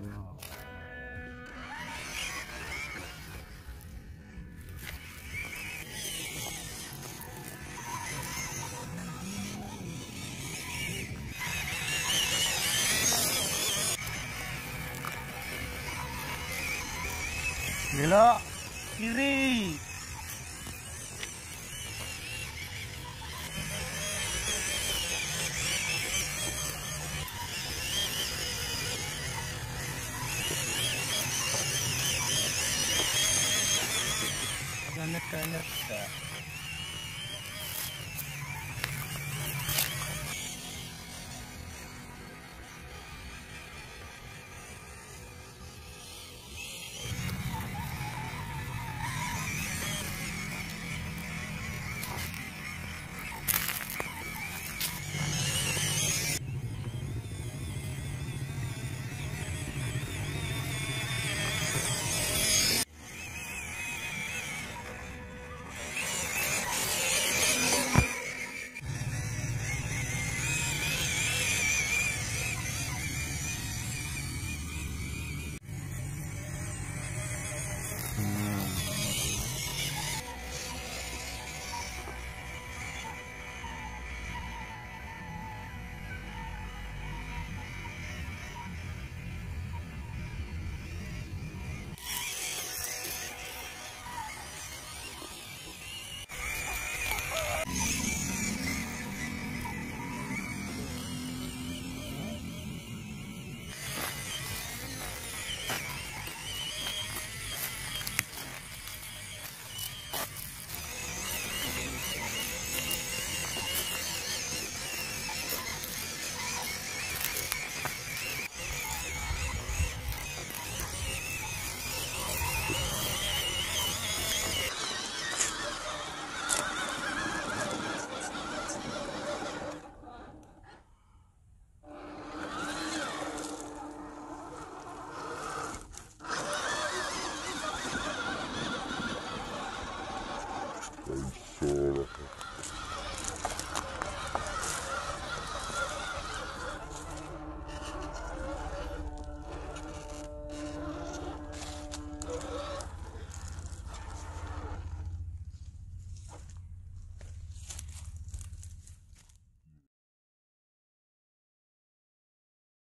Wow. Gila. Kiri. なかなか。